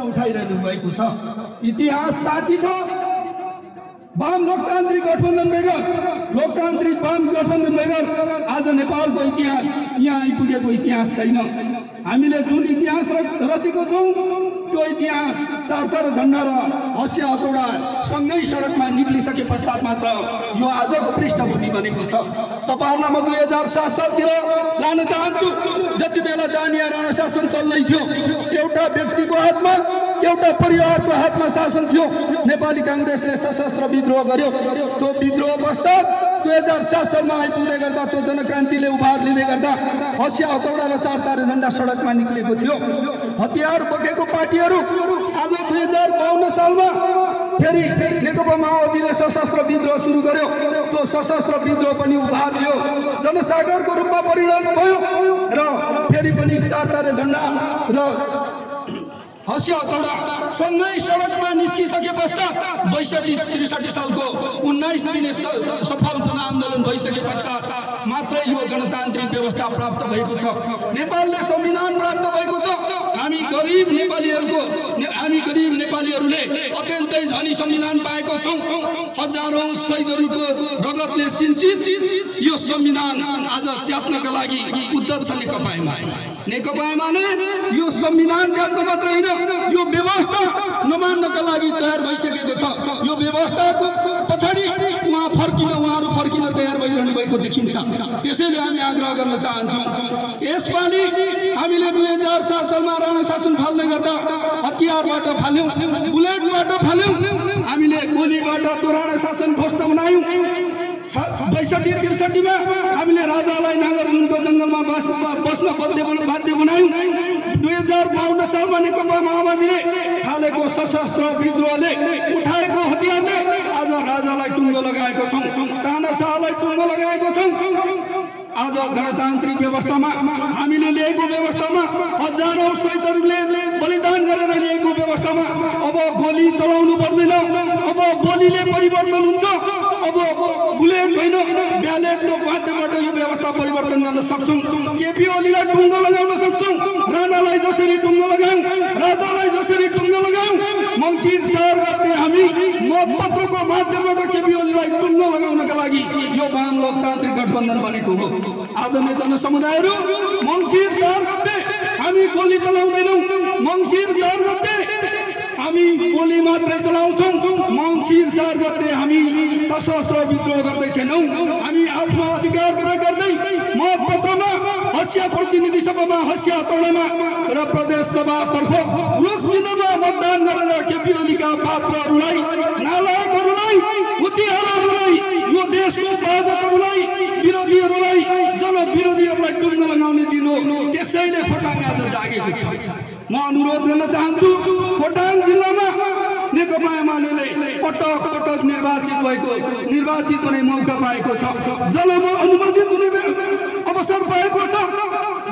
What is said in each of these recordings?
प्रश्न उठाइरहनु भएको छ। इतिहास साँची छ। वाम लोकतान्त्रिक गठबन्धन बेगर। लोकतान्त्रिक वाम गठबन्धन बेगर। आज नेपालको इतिहास यहाँ आइपुगेको इतिहास छैन। हामीले जुन इतिहास रचेको छौँ त्यो इतिहास चारतर झन्डा र हँसिया हतौडा सँगै सडकमा निक्लिसके पश्चात मात्र यो आजको पृष्ठभूमि बनेको छ। तपाईँहरूलाई म दुई हजार सात सालतिर लान चाहन्छु। जति बेला जानिया राणा शासन चल्दै थियो एउटा व्यक्तिको हातमा एउटा परिवारको हातमा शासन थियो। नेपाली काङ्ग्रेसले सशस्त्र विद्रोह गर्यो। त्यो विद्रोह पश्चात दुई हजार सात सालमा आइपुग्दै गर्दा त्यो जनक्रान्तिले उभार लिँदै गर्दा हँसिया हतौडा र चार तारे झन्डा सडकमा निक्लेको थियो। हतियार बोकेको पार्टीहरू आज दुई हजार बाहन्न सालमा फेरि नेकपा माओवादीले सशस्त्र विद्रोह सुरु गर्यो। त्यो सशस्त्र विद्रोह पनि उभार लियो। जनसागरको रूपमा परिणत भयो र फेरि पनि चार तारे झन्डा र हँसिया चौडा सँगै सडकमा निस्किसके पश्चात बैसठी त्रिसठी सालको उन्नाइस दिने सफल जनआन्दोलन भइसके पश्चात मात्रै यो गणतान्त्रिक व्यवस्था प्राप्त भएको छ। नेपालले संविधान प्राप्त भएको छ। हामी गरिब नेपालीहरूको हामी गरिब नेपालीहरूले अत्यन्तै धनी संविधान पाएको छौँ। हजारौँ रगतले सिन्चित यो संविधान आज च्यात्नका लागि उद्धत छ नेकपा एमाले यो संविधान च्यात्न मात्र होइन यो व्यवस्था नमान्नका लागि तयार भइसकेको छ। यो व्यवस्थाको पछाडि उहाँ फर्किन उहाँहरू फर्किन तयार भइरहनु भएको देखिन्छ। त्यसैले हामी आग्रह गर्न चाहन्छौँ यसपालि हामीले दुई हजार सात सालमा राणा शासन फाल्दै गर्दा हतियारबाट फाल्यौँ बुलेटबाट फाल्यौँ। हामीले गोलीबाट त्यो राणा शासन ध्वस्त बनायौँ। बैसठी त्रिसठीमा हामीले राजालाई नागरजुनको जङ्गलमा बस बस्न बाध्य बाध्य बनायौँ। दुई हजार बाहन्न सालमा नेकपा माओवादीले थालेको सशस्त्र विद्रोहले उठाएको हतियारले आज राजालाई टुङ्गो लगाएको छौँ। तानाशाहलाई टुङ्गो लगाएको छौँ। आज गणतान्त्रिक व्यवस्थामा हामीले ल्याएको व्यवस्थामा हजारौँ शहीदहरूले बलिदान गरेर ल्याएको व्यवस्थामा अब गोली चलाउनु पर्दैन। अब गोलीले परिवर्तन हुन्छ। अब बुलेट होइन ब्यालेटको माध्यमबाट यो व्यवस्था परिवर्तन गर्न सक्छौँ। केपी ओलीलाई टुङ्गो लगाउन सक्छौँ। राणालाई जसरी टुङ्गो लगायौँ राजालाई जसरी टुङ्गो लगायौँ मङ्सिर चार गते हामी मतपत्रको माध्यमबाट केपी ओलीलाई टुङ्गो लगाउनका लागि यो वाम लोकतान्त्रिक गठबन्धन बनेको हो। आदरणीय जनसमुदायहरू मङ्सिर चार गते हामी गोली चलाउँदैनौँ। मङ्सिर चार गते हामी गोली मात्रै चलाउँछौँ। मङ्सिर चार गते हामी सशस्त्र विद्रोह गर्दै छैनौँ हामी आफ्नो अधिकार प्रयोग गर्दै मतपत्रमा हँसिया प्रतिनिधि सभामा हँसिया चौडामा र प्रदेश सभातर्फ लोकसिन्हमा मतदान गरेर केपी ओलीका पात्रहरूलाई नालायकहरूलाई बुद्धिहारहरूलाई यो देशको बाधकहरूलाई विरोधीहरूलाई जनविरोधीहरूलाई टुङ्गो लगाउने दिन त्यसैले खोटाङ आज जागेको छ। म अनुरोध गर्न चाहन्छु। खोटाङ जिल्लामा नेकपा एमाले पटक पटक निर्वाचित भएको निर्वाचित हुने मौका पाएको छ। जलमा अनुमोदित हुने अवसर पाएको छ।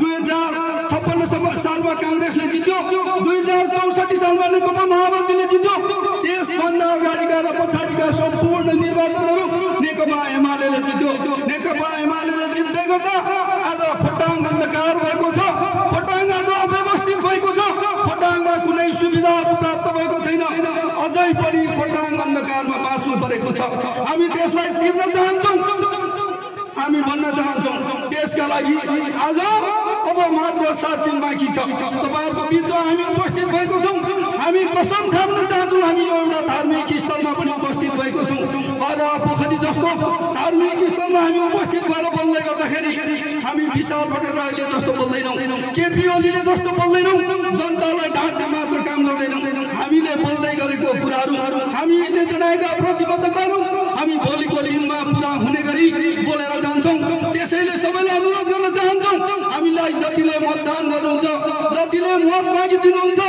दुई हजार छप्पन्न सालमा काङ्ग्रेसले जित्यो। दुई हजार चौसठी सालमा नेकपा माओवादीले जित्यो। त्यसभन्दा अगाडिका र पछाडिका सम्पूर्ण निर्वाचनहरू नेकपा एमाले जित्यो। नेकपा एमाले जित्दै गर्दा आज खोटाङ अन्धकार भएको छ खोटाङ आज अव्यवस्थित भएको छ खोटाङमा कुनै सुविधाहरू प्राप्त भएको छैन अझै पनि खोटाङ अन्धकारमा परेको छ। हामी त्यसलाई चिर्न चाहन्छौँ। हामी भन्न चाहन्छौँ त्यसका लागि आज अब मात्र सात दिन बाँकी छ। तपाईँहरूको बिचमा हामी उपस्थित भएको छौँ। हामी कसम खान चाहन्छौँ हामी यो एउटा धार्मिक स्थलमा पनि जस्तो धार्मिक स्थलमा हामी उपस्थित भएर बोल्दै गर्दाखेरि हामी विशाल भट्टराईले जस्तो बोल्दैनौँ। केपी ओलीले जस्तो बोल्दैनौँ। जनतालाई ढाँट्ने मात्र काम गर्दैनौँ। हामीले बोल्दै गरेको कुराहरू हामीले जनाएका प्रतिबद्धताहरू हामी भोलिको दिनमा पुरा हुने गरी बोलेर जान्छौँ। त्यसैले सबैलाई अनुरोध गर्न चाहन्छौँ। हामीलाई जतिले मतदान गर्नुहुन्छ जतिले मत मागिदिनुहुन्छ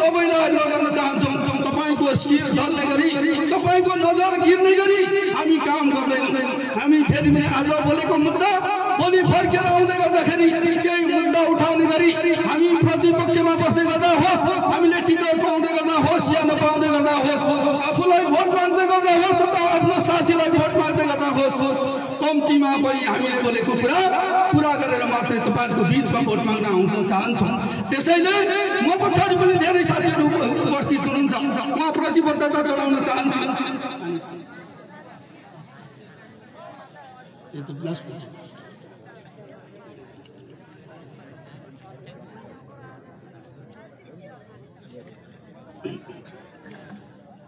सबैलाई आग्रह गर्न चाहन्छौँ। तपाईँको शिर ढल्ने गरी तपाईँको नजर गिर्ने गरी हामी काम गर्दैनौँ हामी फेरि पनि आज बोलेको मुद्दा भोलि फर्केर आउँदै गर्दाखेरि केही मुद्दा उठाउने गरी हामी प्रतिपक्षमा बस्दै गर्दा होस् हामीले टिकट पाउँदै गर्दा होस् या नपाउँदै गर्दा होस्। आफूलाई भोट माग्दै गर्दा होस् अथवा आफ्नो साथीलाई भोट माग्दै गर्दा होस्। कम्तीमा पनि हामीले बोलेको कुरा पुरा गरेर मात्रै तपाईँहरूको बिचमा भोट माग्न आउन चाहन्छौँ। त्यसैले म पछाडि पनि धेरै साथीहरू म प्रतिबद्धता जनाउन चाहन्छु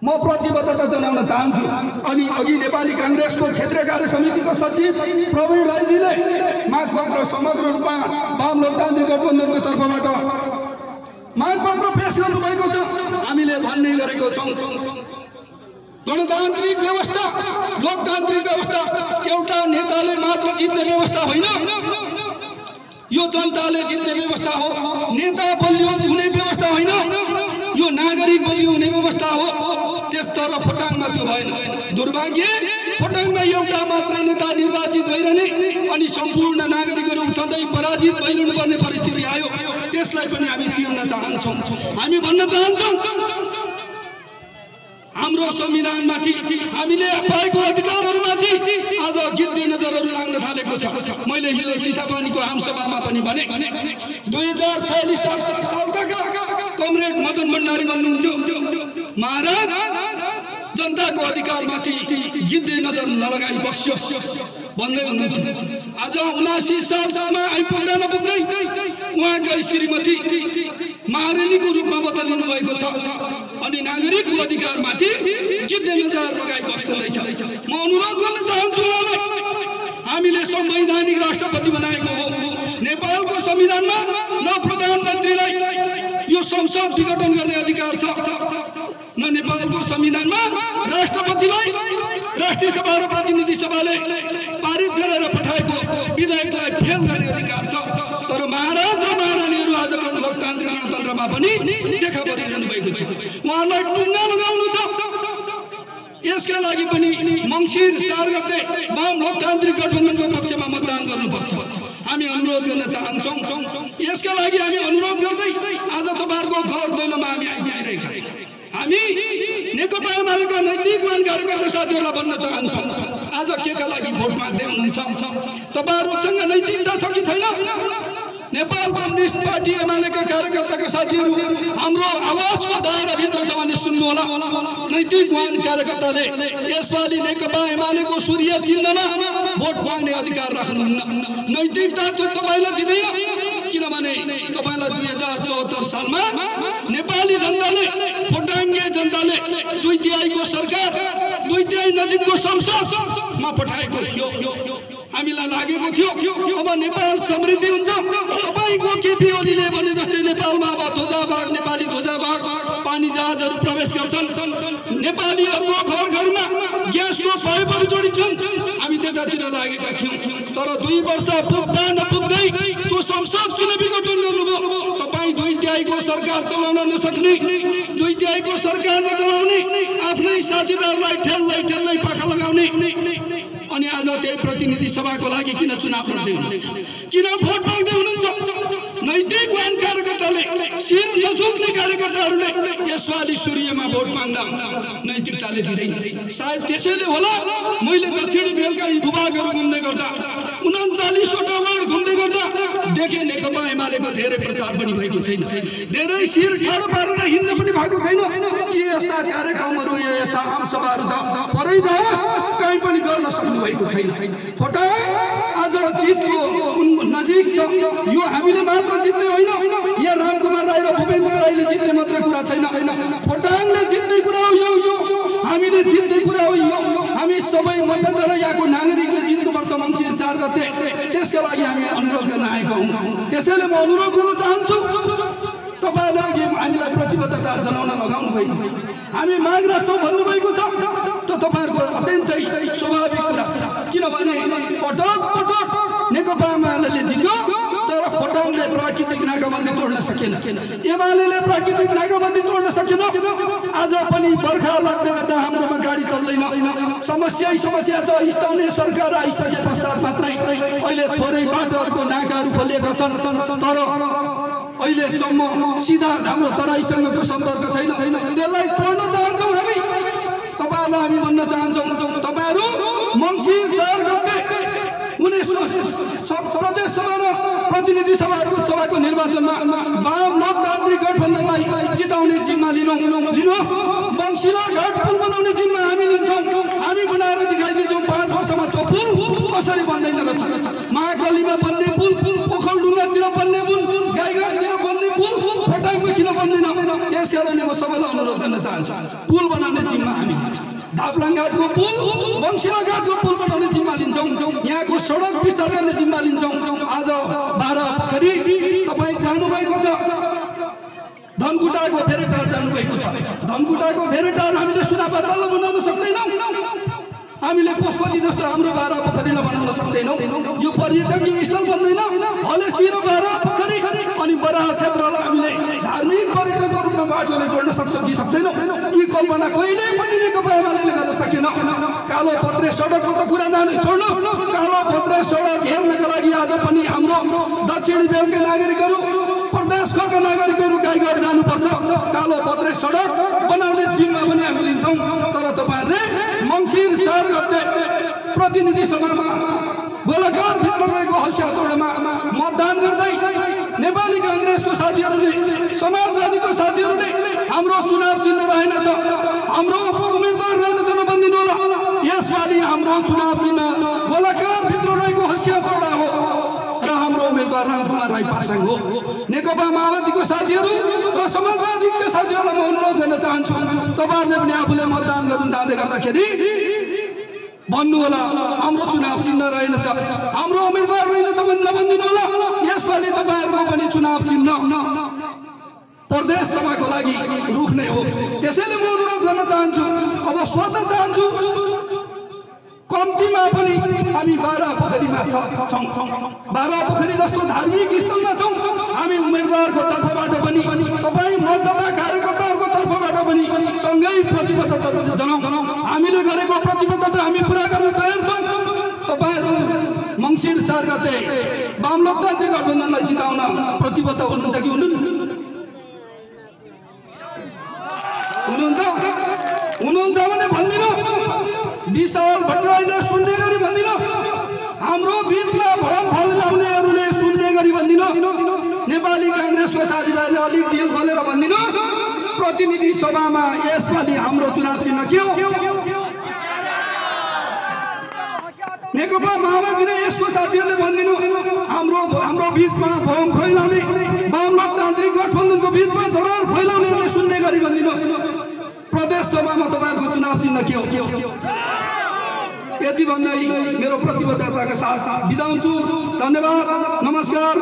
म प्रतिबद्धता जनाउन चाहन्छु। अनि अघि नेपाली काङ्ग्रेसको क्षेत्रीय कार्य समितिको सचिव प्रवीण राईजीले मागपत्र समग्र रूपमा वाम लोकतान्त्रिक गठबन्धनको तर्फबाट मागपत्र पेश गर्नुभएको छ। हामीले भन्ने गरेको छौँ। गणतान्त्रिक व्यवस्था लोकतान्त्रिक व्यवस्था एउटा नेताले मात्र जित्ने व्यवस्था होइन। यो जनताले जित्ने व्यवस्था हो। नेता बलियो हुने व्यवस्था होइन। यो नागरिक बलियो हुने व्यवस्था हो। तर खोटाङमा त्यो भएन। दुर्भाग्य खोटाङमा एउटा मात्र नेता निर्वाचित भइरहने अनि सम्पूर्ण नागरिकहरू सधैँ पराजित भइरहनु पर्ने परिस्थिति आयो। त्यसलाई पनि हामी चिर्न चाहन्छौँ। हामी भन्न चाहन्छौँ हाम्रो संविधानमाथि हामीले पाएको अधिकारहरूमाथि आज गिद्धे नजरहरू लाग्न थालेको छ। मैले हिजो चिसापानीको आमसभामा पनि भने दुई हजार छयालिस साल सालका कमरेड मदन भण्डारी भन्नुहुन्थ्यो महाराज जनताको अधिकारमाथि गिद्धे नजर नलगाई बक्सियोस् भन्दै हुनुहुन्थ्यो आज उनासी सालसम्म आइपुग्दा नपुग्दै उहाँकै श्रीमती महारेलीको रूपमा बदलिनु भएको छ। अनि नागरिकको अधिकारमाथि गिद्धे नजर लगाई बस्दैछ म अनुरोध गर्न चाहन्छु हामीले संवैधानिक राष्ट्रपति बनाएको हो। नेपालको संविधानमा न प्रधानमन्त्रीलाई यो संसद विघटन गर्ने अधिकार छ। न नेपालको संविधानमा राष्ट्रपतिलाई राष्ट्रिय सभा र प्रतिनिधि सभाले पारित गरेर पठाएको विधेयकलाई फेल गर्ने अधिकार छ। तर महाराज र महारानीहरू आज लोकतान्त्रिक गणतन्त्रमा पनि देखा परिरहनु भएको छ। उहाँलाई टुङ्गा लगाउनु छ। यसका लागि पनि मङ्सिर चार गते वाम लोकतान्त्रिक गठबन्धनको पक्षमा मतदान गर्नुपर्छ। हामी अनुरोध गर्न चाहन्छौँ। यसका लागि हामी अनुरोध गर्दै आज तपाईँहरूको घर हामी आइपुगिरहेका छौँ। हामी नेकपा एमालेका नैतिकवान कार्यकर्ता साथीहरूलाई भन्न चाहन्छौँ। आज केका लागि भोट माग्दै हुनुहुन्छ तपाईँहरूसँग नैतिकता छ कि छैन? नेपाल कम्युनिस्ट पार्टी एमालेका कार्यकर्ताका साथीहरू हाम्रो आवाजको दायराभित्र छ भने सुन्नु होला नैतिकवान कार्यकर्ताले यसपालि नेकपा एमालेको सूर्य चिन्हमा भोट माग्ने अधिकार राख्नुहुन्न। नैतिकता त्यो तपाईँलाई दिँदैन। किनभने तपाईँलाई दुई हजार चौहत्तर सालमा नेपाली जनताले खोटाङ्गे जनताले दुई तिहाईको सरकार दुई तिहाई नजिकको संसदमा पठाएको थियो। हामीलाई लागेको थियो अब नेपाल समृद्धि हुन्छ। तपाईँको केपी ओलीले भने जस्तै नेपालमा अब ध्वजाभाग नेपाली ध्वजाभाग पानी जहाजहरू प्रवेश गर्छन्। नेपालीहरूको घर घरमा ग्यासको पाइपहरू जोडिन्छन्। हामी त्यतातिर लागेका थियौँ। तर दुई वर्ष पुग्दा नपुग्दै किन विघटन गर्नुभयो। तपाईँ दुई तिहाईको सरकार चलाउन नसक्ने दुई तिहाईको सरकार नचलाउने आफ्नै साझेदारलाई ठेल्दै ठेल्दै पाखा लगाउने। अनि आज त्यही प्रतिनिधि सभाको लागि किन चुनाव लड्दै हुनुहुन्छ? किन भोट माग्दै हुनुहुन्छ? नैतिकवान कार्यकर्ताले शिर नझुक्ने कार्यकर्ताहरूले यसपालि सूर्यमा भोट माग्दा नैतिकताले दिँदैन। सायद त्यसैले होला मैले दक्षिण बेलका यी भूभागहरू घुम्दै गर्दा उन्चालिसवटा वार्ड घुम्दै गर्दा देखेँ नेकपा एमालेको धेरै प्रचार पनि भएको छैन। धेरै शिर ठाडो पारेर हिँड्न पनि भएको छैन। यी यस्ता कार्यक्रमहरू यो यस्ता आमसभाहरू त परै जाओस् कहीँ पनि गर्न सक्नु भएको छैन। फोटा आज जितको नजिक छ। यो हामीले मात्र जित्ने होइन। यहाँ रामकुमार राई र भूपेन्द्र राईले जित्ने मात्रै कुरा छैन। खोटाङले जित्ने कुरा हो यो। यो हामीले जित्ने कुरा हो यो। हामी सबै मतदाता यहाँको नागरिकले जित्नुपर्छ मङ्सिर चार गते। त्यसका लागि हामी अनुरोध गर्न आएको हौँ। त्यसैले म अनुरोध गर्न चाहन्छु। तपाईँलाई अघि हामीलाई प्रतिबद्धता जनाउन लगाउनु भएको छ। हामी माग राख्छौँ भन्नुभएको छ। त तपाईँहरूको अत्यन्तै सकेन एमाले प्राकृतिक नाकाबन्दी तोड्न सकेन। आज पनि बर्खा लाग्दै गर्दा हाम्रोमा गाडी चल्दैन। समस्या समस्या छ। स्थानीय सरकार आइसके पश्चात मात्रै अहिले थोरै बाटोहरूको नाकाहरू खोलिएका छन्। तर अहिलेसम्म सिधा हाम्रो तराईसँगको सम्पर्क छैन। त्यसलाई तोड्न चाहन्छौँ हामी। तपाईँहरूलाई हामी भन्न चाहन्छौँ। तपाईँहरू मङ्सिर चार गते हुने प्रदेश सभा र प्रतिनिधि सभाको सभाको निर्वाचनमा वाम लोकतान्त्रिक गठबन्धनलाई जिताउने जिम्मा लिनु। लिनुहोस्। वंशिला घाट पुल बनाउने जिम्मा हामी लिन्छौँ। हामी बनाएर देखाइदिन्छौँ पाँच वर्षमा त्यो पुल। कसरी बन्दैन रहेछ? महाकालीमा बन्ने पुल पोखरडुङ्गातिर बन्ने पुल गाईघाटतिर बन्ने पुल फटाकमा किन बन्दैन? त्यस कारणले म सबैलाई अनुरोध गर्न चाहन्छु। पुल बनाउने जिम्मा हामी धापलाङ घाटको पुल वंशिला घाटको पुल बनाउने जिम्मा लिन्छौँ यहाँको सडक विस्तार गर्ने जिम्मा लिन्छौँ आज बाह्र पोखरी तपाईँ जानुभएको छ। धनकुटाको भेरेटार जानुभएको छ। धनकुटाको भेरेटार हामीले सुनापा तल्ल बनाउन सक्दैनौँ। हामीले पशुपति जस्तो हाम्रो बाह्र पोखरीलाई बनाउन सक्दैनौँ। यो पर्यटकीय स्थल बन्दैन। हलेसी र बाह्र पोखरी अनि बराह क्षेत्रलाई हामीले धार्मिक पर्यटकको रूपमा बाटोले जोड्न सक्छौँ कि सक्दैनौँ यी कल्पना कहिल्यै पनि नेकपा एमाले गर्न सकेन कालो पत्रे सडकको त कुरा जाने छोड्नु कालो पत्रे सडक हेर्नका लागि आज पनि हाम्रो दक्षिणी बेलका नागरिकहरू प्रदेशका नागरिकहरू गाईघाट जानुपर्छ कालो पत्रे सडक बनाउने जिम्मा पनि हामी लिन्छौँ तर तपाईँहरूले मङ्सिर चार गते प्रतिनिधि सभामा गोलाकार भित्र रहेको हस्यातोडमा मतदान गर्दै नेपाली काङ्ग्रेसको साथीहरूले हाम्रो चुनाव चिन्ह रहेनछ। हाम्रो उम्मेदवार रहेनछ नभनिदिनु होला। यसपालि हाम्रो चुनाव चिन्ह गोलाकार भित्र रहेको हस्यातोडा हो। र हाम्रो उम्मेदवार रामकुमार राई पासाङ हो। नेकपा माओवादीको साथीहरू र समाजवादीका साथीहरूलाई म अनुरोध गर्न चाहन्छु। तपाईँहरूले पनि आफूले मतदान गर्नु जाँदै गर्दाखेरि भन्नु होला हाम्रो चुनाव चिन्ह रहेनछ। हाम्रो उम्मेदवार रहेनछ भने नभनिदिनु होला। यसपालि तपाईँहरूको पनि चुनाव चिन्ह। प्रदेश सभाको लागि रुख्ने हो। त्यसैले म अनुरोध गर्न चाहन्छु अब सोध्न चाहन्छु कम्तीमा पनि हामी बाह्र पोखरीमा छ- बाह्र पोखरी जस्तो धार्मिक स्थलमा छौँ। हामी उम्मेदवारको तर्फबाट पनि तपाईँ मतदाता कार्यकर्ताहरूको तर्फबाट पनि सँगै प्रतिबद्धता जनाउँ। हामीले गरेको प्रतिबद्धता हामी पुरा गर्न तयार छौँ। तपाईँहरू मङ्सिर चार गते वाम लोकतान्त्रिक गठबन्धनलाई जिताउन प्रतिबद्ध हुनुहुन्छ कि हुनुहुन्न हुनुहुन्छ हुनुहुन्छ भने भनिदिनु विशाल भट्टराईले सुन्ने गरी भनिदिनु हाम्रो बिचमा भरम फैलाउनेहरूले सुन्ने गरी भनिदिनु नेपाली काङ्ग्रेसको साथीभाइले अलिक दिल खोलेर भनिदिनु प्रतिनिधि सभामा यसपालि हाम्रो चुनाव चिन्ह के हो नेकपा माओवादीले यसको साथीहरूले भनिदिनु हाम्रो हाम्रो बिचमा भरम फैलाउने वाम लोकतान्त्रिक गठबन्धनको बिचमा धरोहर फैलाउनेहरूले सुन्ने गरी भनिदिनुहोस्। प्रदेश सभामा तपाईँहरूको चुनाव चिन्ह के हो? यति भन्दै मेरो प्रतिबद्धताका साथ बिदा हुन्छु। धन्यवाद नमस्कार